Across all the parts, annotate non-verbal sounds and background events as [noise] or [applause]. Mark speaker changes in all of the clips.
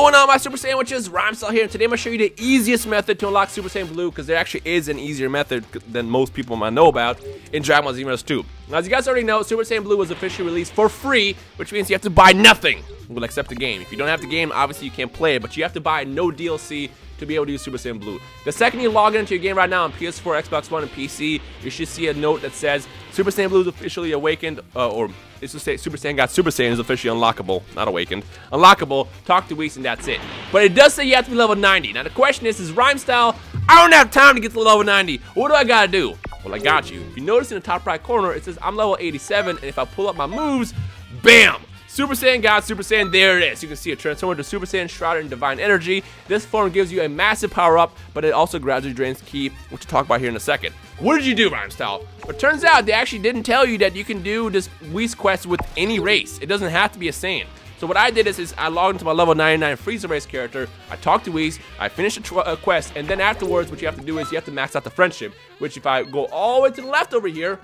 Speaker 1: going on, my Super Sandwiches? Rhymestyle here, and today I'm going to show you the easiest method to unlock Super Saiyan Blue, because there actually is an easier method than most people might know about in Dragon Ball Xenoverse 2. Now, as you guys already know, Super Saiyan Blue was officially released for free, which means you have to buy nothing. We'll accept the game. If you don't have the game, obviously you can't play it, but you have to buy no DLC to be able to use Super Saiyan Blue. The second you log into your game right now on PS4, Xbox One, and PC, you should see a note that says Super Saiyan Blue is officially awakened, uh, or it's to say Super Saiyan God Super Saiyan is officially unlockable, not awakened, unlockable. Talk to Whis and that's it. But it does say you have to be level 90. Now the question is, is Rhymestyle? I don't have time to get to level 90. What do I gotta do? Well, I got you. If you notice in the top right corner, it says I'm level 87, and if I pull up my moves, bam! Super Saiyan God, Super Saiyan, there it is. You can see it transform into Super Saiyan Shrouded in Divine Energy. This form gives you a massive power up, but it also gradually drains Ki, which we'll talk about here in a second. What did you do, Rhymestyle? But turns out they actually didn't tell you that you can do this Whis quest with any race. It doesn't have to be a Saiyan. So what I did is, is I logged into my level 99 Frieza race character, I talked to Whis, I finished the uh, quest, and then afterwards what you have to do is you have to max out the friendship, which if I go all the way to the left over here,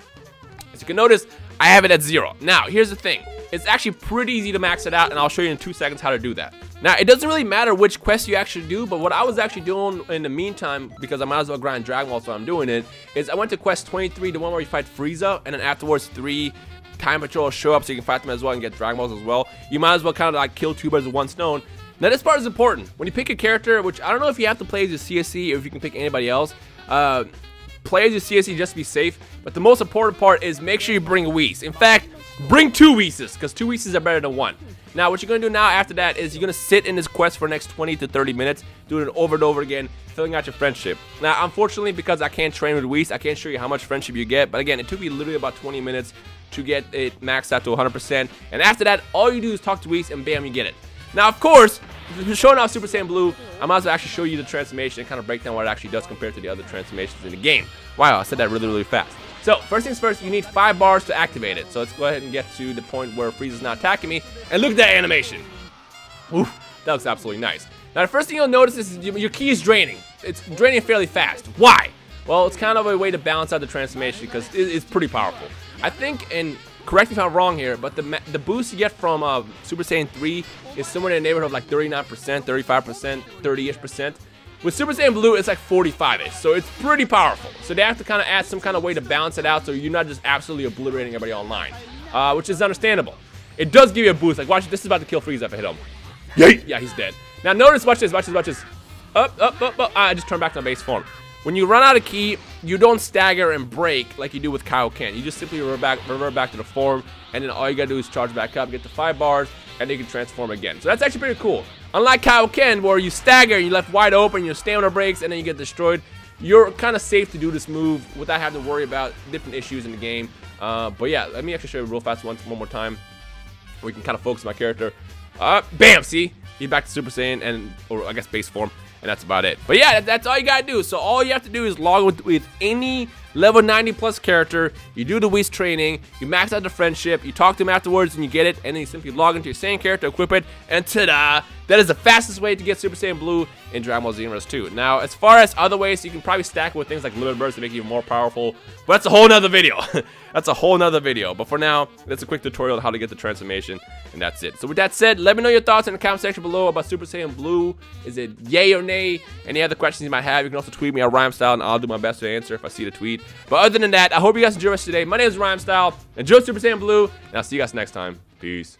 Speaker 1: as you can notice, I have it at zero. Now, here's the thing. It's actually pretty easy to max it out, and I'll show you in two seconds how to do that. Now, it doesn't really matter which quest you actually do, but what I was actually doing in the meantime, because I might as well grind Dragon Ball, so I'm doing it, is I went to quest 23, the one where you fight Frieza, and then afterwards three time patrols show up so you can fight them as well and get Dragon Balls as well. You might as well kind of like kill two birds with one stone. Now, this part is important. When you pick a character, which I don't know if you have to play as a CSC or if you can pick anybody else, uh, play as your CSC just to be safe. But the most important part is make sure you bring a Whis. In fact, bring two Whis, because two Whis are better than one. Now, what you're going to do now after that is you're going to sit in this quest for the next 20 to 30 minutes, doing it over and over again, filling out your friendship. Now, unfortunately, because I can't train with Whis, I can't show you how much friendship you get. But again, it took me literally about 20 minutes to get it maxed out to 100%. And after that, all you do is talk to Whis, and bam, you get it. Now, of course, showing off Super Saiyan Blue, I might as well actually show you the transformation and kind of break down what it actually does compared to the other transformations in the game. Wow, I said that really, really fast. So, first things first, you need 5 bars to activate it. So let's go ahead and get to the point where Frieza's not attacking me. And look at that animation. Oof, that looks absolutely nice. Now, the first thing you'll notice is your Ki is draining. It's draining fairly fast. Why? Well, it's kind of a way to balance out the transformation because it's pretty powerful. I think, and correct me if I'm wrong here, but the the boost you get from uh, Super Saiyan 3 is somewhere in the neighborhood of like 39%, 35%, 30-ish percent. With Super Saiyan Blue, it's like 45-ish, so it's pretty powerful. So they have to kind of add some kind of way to balance it out so you're not just absolutely obliterating everybody online, uh, which is understandable. It does give you a boost. Like, watch, this is about to kill Frieza if I hit him. Yay! Yeah, he's dead. Now notice, watch this, watch this, watch this. Up, up, up, up. I just turned back to my base form. When you run out of Ki, you don't stagger and break like you do with Kaioken. You just simply revert back, revert back to the form, and then all you gotta do is charge back up, get the 5 bars, and you can transform again. So that's actually pretty cool. Unlike Kaioken, where you stagger, you're left wide open, your stamina breaks, and then you get destroyed, you're kind of safe to do this move without having to worry about different issues in the game. Uh, but yeah, let me actually show you real fast once, one more time. We can kind of focus my character. Uh, bam, see? He's back to Super Saiyan, and or I guess base form and that's about it. But yeah, that's all you gotta do. So all you have to do is log with, with any level 90 plus character, you do the Whis training, you max out the friendship, you talk to them afterwards and you get it, and then you simply log into your same character, equip it, and ta-da! That is the fastest way to get Super Saiyan Blue in Dragon Ball Xenoverse 2. Now, as far as other ways, you can probably stack with things like Limited Burst to make you more powerful, but that's a whole nother video. [laughs] that's a whole nother video. But for now, that's a quick tutorial on how to get the transformation, and that's it. So with that said, let me know your thoughts in the comment section below about Super Saiyan Blue. Is it yay or nay? Any other questions you might have, you can also tweet me at Rhymestyle, and I'll do my best to answer if I see the tweet. But other than that, I hope you guys enjoy us today. My name is Rhymestyle. Enjoy Super Saiyan Blue, and I'll see you guys next time. Peace.